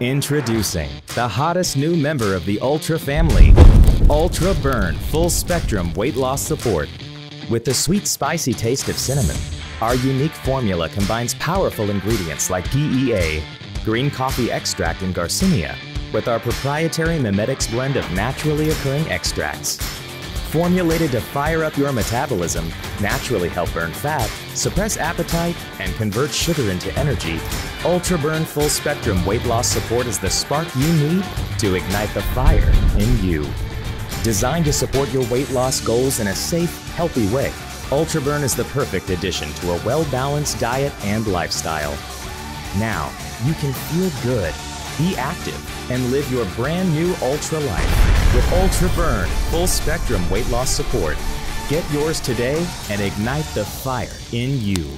Introducing the hottest new member of the Ultra family, Ultra Burn Full Spectrum Weight Loss Support. With the sweet, spicy taste of cinnamon, our unique formula combines powerful ingredients like PEA, green coffee extract, and Garcinia with our proprietary Mimetics blend of naturally occurring extracts. Formulated to fire up your metabolism, naturally help burn fat, suppress appetite, and convert sugar into energy, Ultra Burn Full Spectrum Weight Loss Support is the spark you need to ignite the fire in you. Designed to support your weight loss goals in a safe, healthy way, Ultra Burn is the perfect addition to a well balanced diet and lifestyle. Now, you can feel good, be active, and live your brand new Ultra life with Ultra Burn Full Spectrum Weight Loss Support. Get yours today and ignite the fire in you.